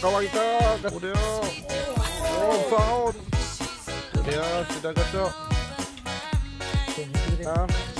kawan kita. Oh dia. Oh sound. Dia sudah kacau. Ha.